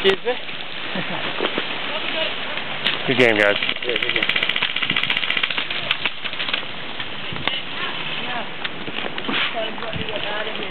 Excuse me? Good game, guys. Yeah, good game. Yeah. Gotta get out of here.